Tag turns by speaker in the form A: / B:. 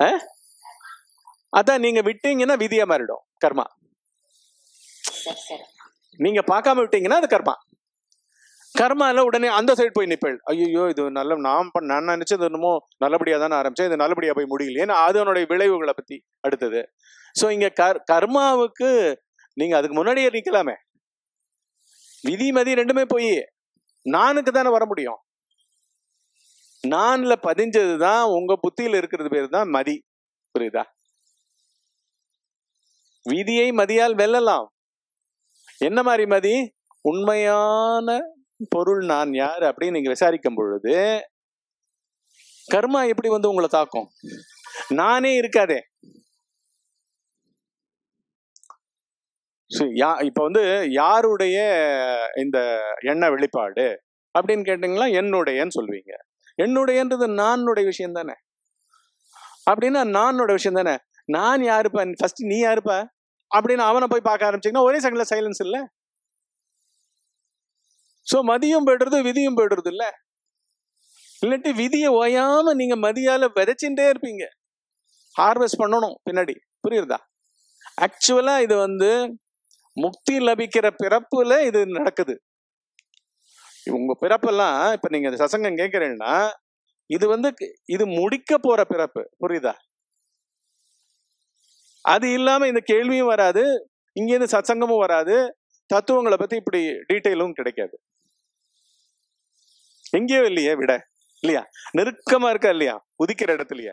A: ஆ? அதான் நீங்க விட்டீங்கன்னா விதியா மாறிடும். கர்மா. நீங்க பார்க்காம விட்டீங்கன்னா அது கர்மா. கர்மால உடனே அந்த சைடு போய் நிப்பேள். ஐயோ இது நல்ல நான் பண்ண நான் நினைச்சது என்னமோ நல்லபடியா தானே ஆரம்பிச்சேன். இது நல்லபடியா போய் முடியல ஏன்னா அதனுடைய விளைவுகளை பத்தி அடுத்தது. சோ இங்க கர் கர்மாவுக்கு நீங்க அதுக்கு முன்னாடியே நிக்கலாமே. விதி மதி ரெண்டுமே போய் நானுக்கு தானே வர முடியும். நான்ல பதிஞ்சது தான் உங்க புத்தியில இருக்கிறது பேர் தான் மதி. புரியுதா? விதியை மதியால் வெல்லலாம். என்ன மாதிரி மதி? உண்மையான பொருள் நான் யார் அப்படின்னு நீங்க விசாரிக்கும் பொழுது கர்மா எப்படி வந்து உங்களை தாக்கும்? நானே இருக்காதே. யா இப்ப வந்து யாருடைய இந்த எண்ண வெளிப்பாடு அப்படின்னு கேட்டீங்களா? என்னுடையன்னு சொல்லுவீங்க. என்னுடையன்றது நானுடைய விஷயம் தானே? அப்படின்னா நானோட விஷயம் தானே? நான் யாருப்பா? ஃபர்ஸ்ட் நீ யாருப்பா? அப்படின்னு அவனை போய் பார்க்க ஆரம்பிச்சீங்கன்னா ஒரே செகண்ட்ல சைலன்ஸ் இல்ல. சோ மதியம் போயிடுறது விதியும் போயிடுறது இல்ல. இல்லாட்டி விதியை ஓயாம நீங்க மதியால விதைச்சுட்டே இருப்பீங்க. ஹார்வெஸ்ட் பண்ணணும் பின்னாடி. புரியுறதா? ஆக்சுவலா இது வந்து முக்தி லபிக்கிற பிறப்புல இது நடக்குது. உங்க பிறப்பெல்லாம் இப்ப நீங்க இந்த சசங்கம் கேட்கறீங்கன்னா இது வந்து இது முடிக்க போற பிறப்பு. புரியுதா? அது இல்லாம இந்த கேள்வியும் வராது இங்கேருந்து சத்சங்கமும் வராது தத்துவங்களை பத்தி இப்படி டீட்டெயிலும் கிடைக்காது. எங்கேயோ இல்லையே விட இல்லையா? நெருக்கமா இருக்கா இல்லையா? உதிக்கிற இடத்துலயே.